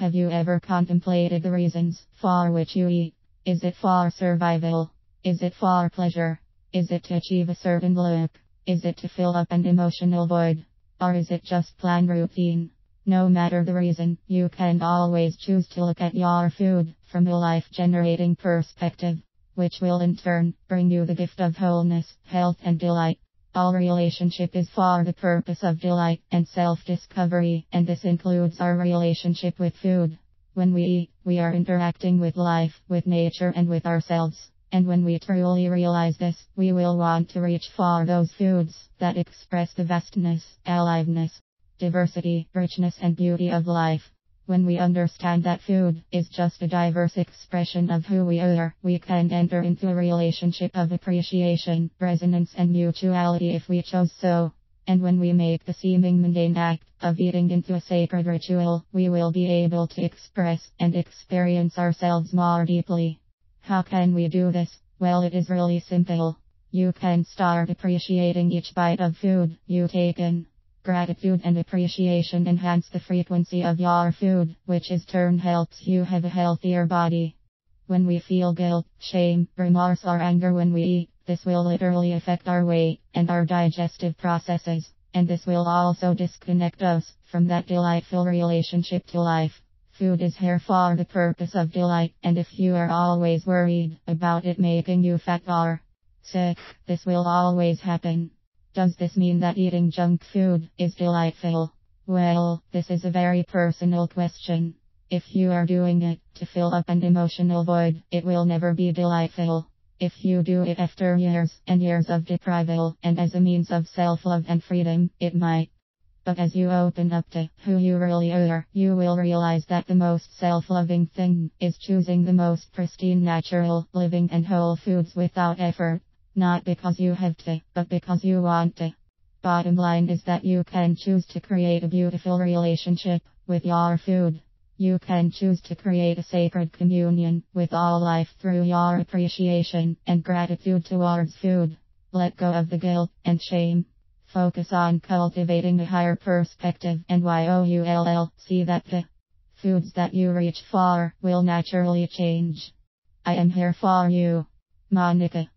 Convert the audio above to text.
Have you ever contemplated the reasons for which you eat? Is it for survival? Is it for pleasure? Is it to achieve a certain look? Is it to fill up an emotional void? Or is it just plain routine? No matter the reason, you can always choose to look at your food from a life generating perspective, which will in turn bring you the gift of wholeness, health, and delight. All relationship is for the purpose of delight and self discovery, and this includes our relationship with food. When we eat, we are interacting with life, with nature, and with ourselves. And when we truly realize this, we will want to reach for those foods that express the vastness, aliveness, diversity, richness, and beauty of life. When we understand that food is just a diverse expression of who we are, we can enter into a relationship of appreciation, resonance, and mutuality if we chose so. And when we make the seeming mundane act of eating into a sacred ritual, we will be able to express and experience ourselves more deeply. How can we do this? Well, it is really simple. You can start appreciating each bite of food you take in. Gratitude and appreciation enhance the frequency of your food, which in turn helps you have a healthier body. When we feel guilt, shame, remorse, or anger when we eat, this will literally affect our weight and our digestive processes, and this will also disconnect us from that delightful relationship to life. Food is here for the purpose of delight, and if you are always worried about it making you fat or sick, this will always happen. Does this mean that eating junk food is delightful? Well, this is a very personal question. If you are doing it to fill up an emotional void, it will never be delightful. If you do it after years and years of deprival and as a means of self love and freedom, it might. But as you open up to who you really are, you will realize that the most self loving thing is choosing the most pristine, natural, living, and whole foods without effort. Not because you have to, but because you want to. Bottom line is that you can choose to create a beautiful relationship with your food. You can choose to create a sacred communion with all life through your appreciation and gratitude towards food. Let go of the guilt and shame. Focus on cultivating a higher perspective and YOULL see that the foods that you reach for will naturally change. I am here for you. Monica.